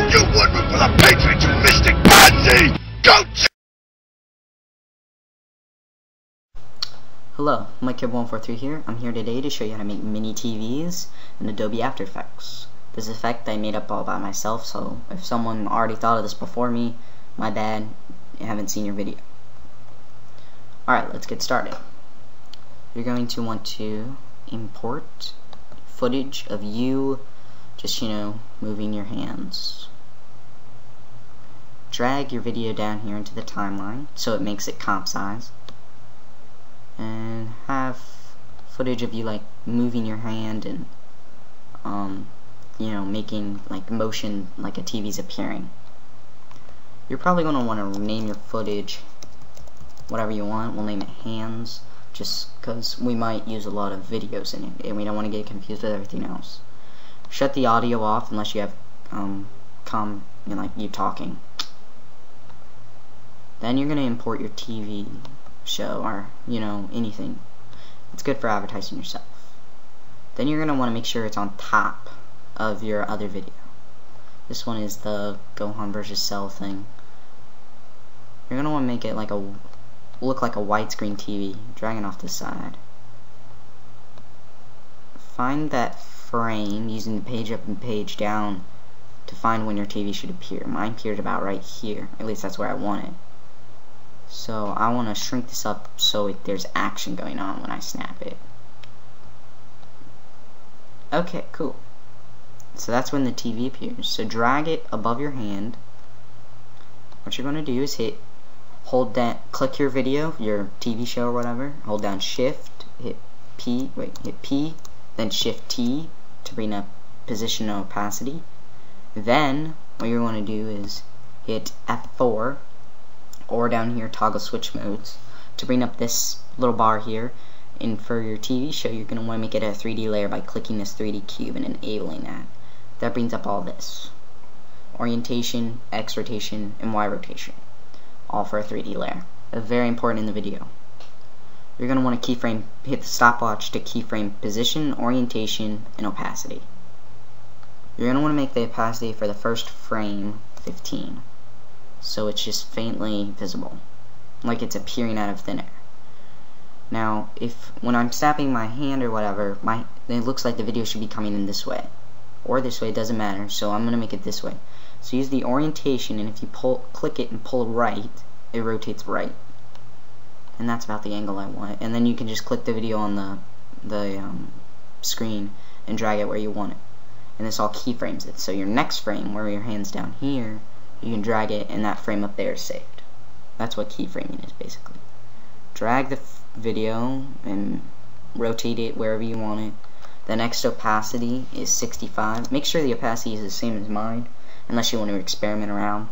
Oh, you would root for the! Go Hello, MikeKid143 here. I'm here today to show you how to make mini TVs in Adobe After Effects. This effect I made up all by myself, so if someone already thought of this before me, my bad, you haven't seen your video. Alright, let's get started. You're going to want to import footage of you just, you know, moving your hands. Drag your video down here into the timeline so it makes it comp size. And have footage of you like moving your hand and um, you know making like motion like a TV's appearing. You're probably going to want to name your footage whatever you want. We'll name it hands just because we might use a lot of videos in it and we don't want to get confused with everything else shut the audio off unless you have um, com you know, like you talking then you're going to import your TV show or, you know, anything. It's good for advertising yourself. Then you're going to want to make sure it's on top of your other video. This one is the Gohan versus Cell thing. You're going to want to make it like a look like a widescreen TV, dragging off the side. Find that frame using the page up and page down to find when your TV should appear. Mine appeared about right here. At least that's where I want it. So I want to shrink this up so it, there's action going on when I snap it. Okay, cool. So that's when the TV appears. So drag it above your hand. What you're going to do is hit, hold that, click your video, your TV show or whatever, hold down shift, hit P, wait, hit P, then shift T to bring up position opacity. Then, what you're going to do is hit F4 or down here toggle switch modes. To bring up this little bar here and for your TV show you're going to want to make it a 3D layer by clicking this 3D cube and enabling that. That brings up all this. Orientation, X rotation, and Y rotation. All for a 3D layer. Very important in the video you're going to want to keyframe hit the stopwatch to keyframe position, orientation, and opacity. You're going to want to make the opacity for the first frame 15 so it's just faintly visible like it's appearing out of thin air. Now if when I'm snapping my hand or whatever my it looks like the video should be coming in this way or this way it doesn't matter so I'm gonna make it this way. So use the orientation and if you pull click it and pull right it rotates right and that's about the angle I want and then you can just click the video on the the um, screen and drag it where you want it and this all keyframes it so your next frame where your hands down here you can drag it and that frame up there is saved. That's what keyframing is basically. Drag the video and rotate it wherever you want it. The next opacity is 65. Make sure the opacity is the same as mine, unless you want to experiment around,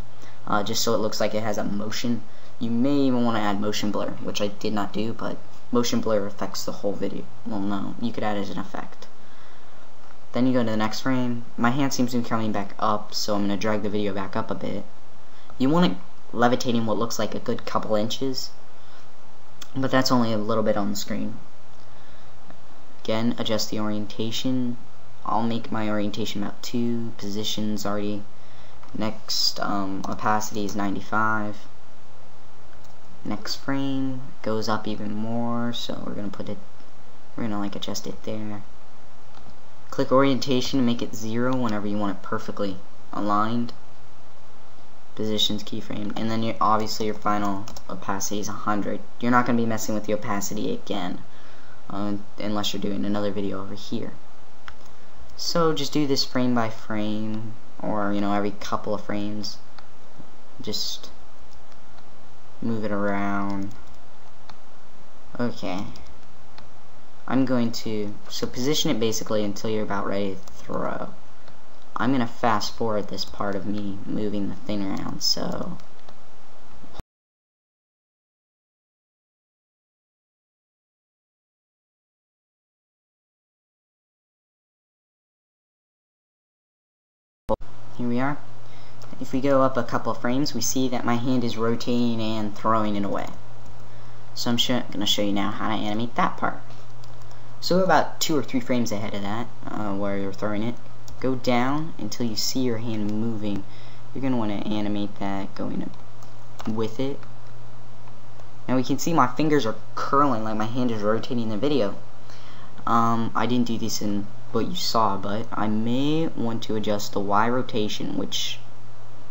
uh, just so it looks like it has a motion. You may even want to add motion blur, which I did not do, but motion blur affects the whole video. Well, no, you could add it as an effect. Then you go to the next frame. My hand seems to be coming back up, so I'm going to drag the video back up a bit. You want it levitating what looks like a good couple inches, but that's only a little bit on the screen. Again, adjust the orientation. I'll make my orientation about 2, positions already. Next, um, opacity is 95. Next frame goes up even more, so we're going to put it, we're to like adjust it there. Click orientation to make it zero whenever you want it perfectly aligned. Positions keyframe, and then your obviously your final opacity is 100. You're not going to be messing with the opacity again, uh, unless you're doing another video over here. So just do this frame by frame, or you know every couple of frames. Just move it around. Okay. I'm going to, so position it basically until you're about ready to throw. I'm going to fast forward this part of me moving the thing around, so... Here we are. If we go up a couple of frames, we see that my hand is rotating and throwing it away. So I'm going to show you now how to animate that part. So about two or three frames ahead of that, uh, where you're throwing it, go down until you see your hand moving. You're going to want to animate that going with it. Now we can see my fingers are curling like my hand is rotating the video. Um, I didn't do this in what you saw, but I may want to adjust the Y rotation, which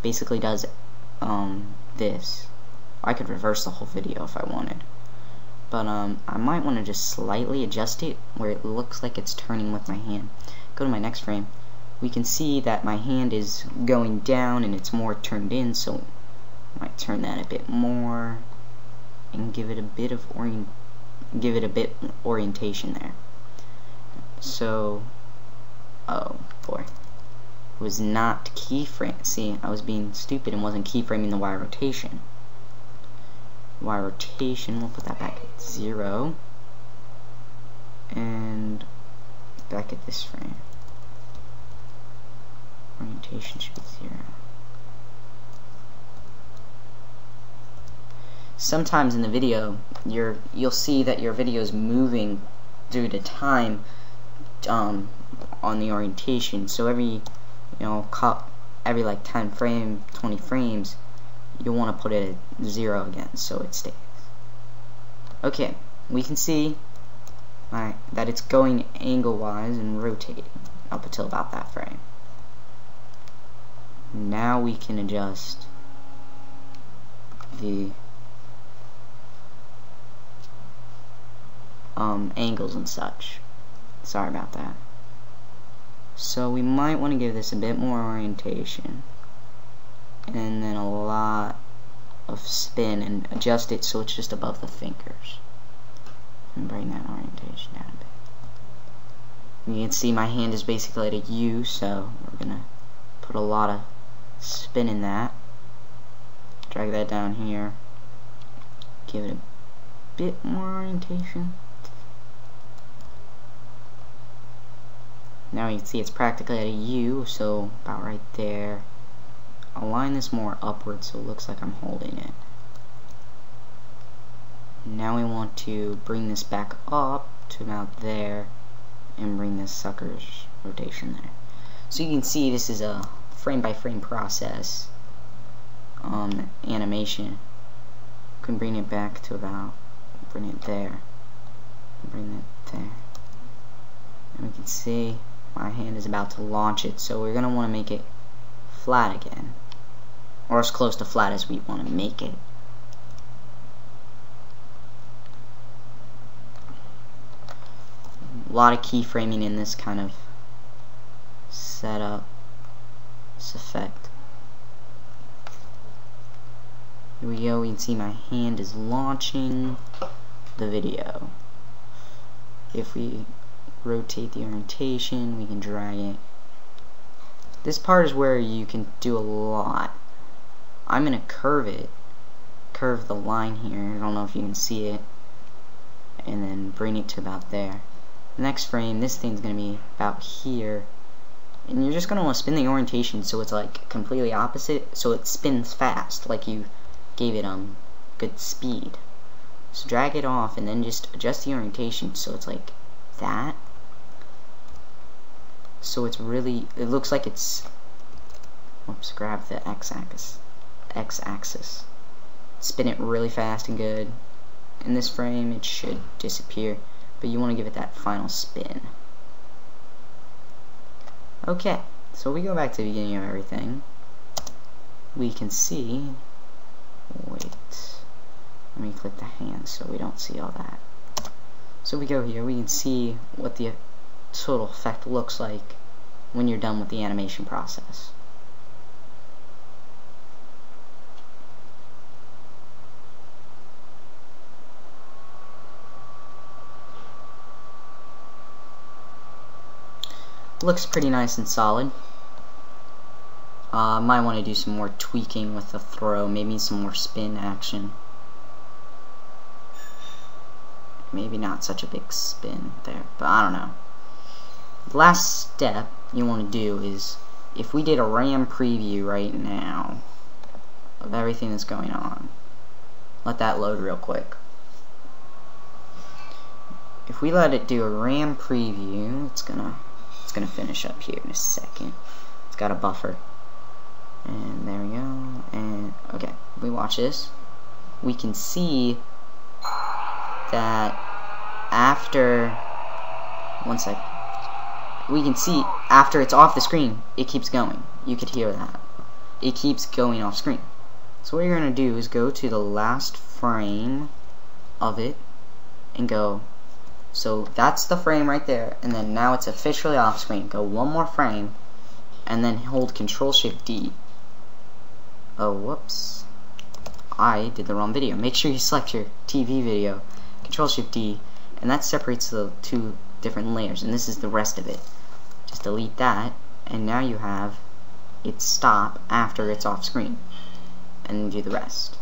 basically does um, this. I could reverse the whole video if I wanted. But um, I might want to just slightly adjust it where it looks like it's turning with my hand. Go to my next frame. We can see that my hand is going down and it's more turned in, so I might turn that a bit more and give it a bit of orient give it a bit orientation there. So, oh boy, it was not keyframe. See, I was being stupid and wasn't keyframing the Y rotation. Y rotation, we'll put that back at zero, and back at this frame. Orientation should be zero. sometimes in the video you're you'll see that your video is moving due to time um, on the orientation. So every you know every like 10 frame 20 frames you want to put it at zero again so it stays. Okay we can see that it's going angle wise and rotating up until about that frame. Now we can adjust the um, angles and such. Sorry about that. So we might want to give this a bit more orientation. And then a lot of spin and adjust it so it's just above the fingers. And bring that orientation down a bit. You can see my hand is basically at a U, so we're going to put a lot of spin in that. Drag that down here. Give it a bit more orientation. Now you can see it's practically at a U, so about right there. Align this more upward so it looks like I'm holding it. Now we want to bring this back up to about there and bring this sucker's rotation there. So you can see this is a frame by frame process um, animation. You can bring it back to about, bring it there, bring it there. And we can see my hand is about to launch it so we're gonna want to make it flat again. Or as close to flat as we want to make it. A lot of keyframing in this kind of setup. This effect. Here we go we can see my hand is launching the video. If we rotate the orientation, we can drag it. This part is where you can do a lot. I'm going to curve it, curve the line here, I don't know if you can see it, and then bring it to about there. The next frame, this thing's going to be about here, and you're just going to want to spin the orientation so it's like completely opposite, so it spins fast, like you gave it um good speed. So drag it off and then just adjust the orientation so it's like that so it's really it looks like it's oops grab the x-axis x-axis. Spin it really fast and good. In this frame it should disappear but you want to give it that final spin. Okay so we go back to the beginning of everything. We can see wait let me click the hand so we don't see all that. So we go here we can see what the total effect looks like when you're done with the animation process. Looks pretty nice and solid. Uh, might want to do some more tweaking with the throw, maybe some more spin action. Maybe not such a big spin there, but I don't know the last step you want to do is if we did a RAM preview right now of everything that's going on let that load real quick if we let it do a RAM preview it's gonna it's gonna finish up here in a second. It's got a buffer. And there we go. And okay, we watch this, we can see that after one sec, we can see after it's off the screen, it keeps going. You could hear that. It keeps going off screen. So what you're gonna do is go to the last frame of it and go so that's the frame right there and then now it's officially off screen go one more frame and then hold control shift D oh whoops I did the wrong video make sure you select your TV video control shift D and that separates the two different layers and this is the rest of it just delete that and now you have it stop after it's off screen and do the rest